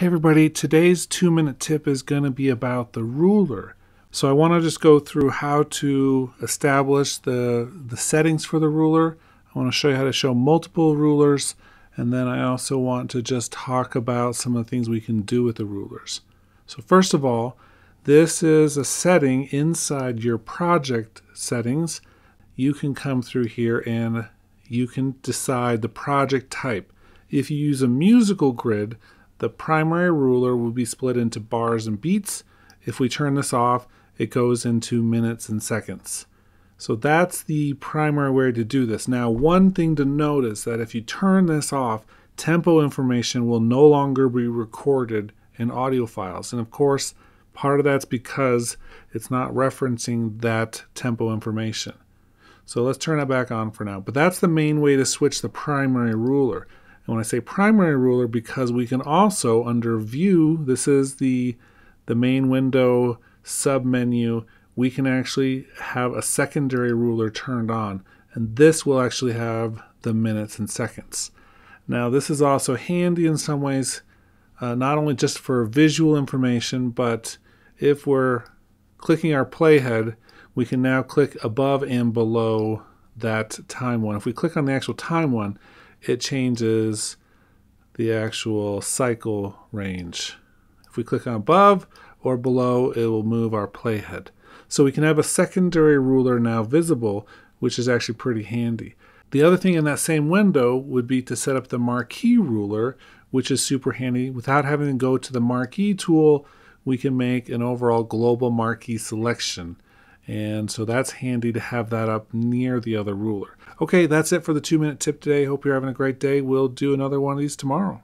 Hey everybody, today's two minute tip is going to be about the ruler. So I want to just go through how to establish the, the settings for the ruler. I want to show you how to show multiple rulers and then I also want to just talk about some of the things we can do with the rulers. So first of all, this is a setting inside your project settings. You can come through here and you can decide the project type. If you use a musical grid, the primary ruler will be split into bars and beats. If we turn this off, it goes into minutes and seconds. So that's the primary way to do this. Now, one thing to note is that if you turn this off, tempo information will no longer be recorded in audio files. And of course, part of that's because it's not referencing that tempo information. So let's turn that back on for now. But that's the main way to switch the primary ruler. And when I say primary ruler, because we can also, under view, this is the, the main window submenu, we can actually have a secondary ruler turned on. And this will actually have the minutes and seconds. Now, this is also handy in some ways, uh, not only just for visual information, but if we're clicking our playhead, we can now click above and below that time one. If we click on the actual time one, it changes the actual cycle range. If we click on above or below, it will move our playhead. So we can have a secondary ruler now visible, which is actually pretty handy. The other thing in that same window would be to set up the marquee ruler, which is super handy. Without having to go to the marquee tool, we can make an overall global marquee selection. And so that's handy to have that up near the other ruler. Okay, that's it for the two minute tip today. Hope you're having a great day. We'll do another one of these tomorrow.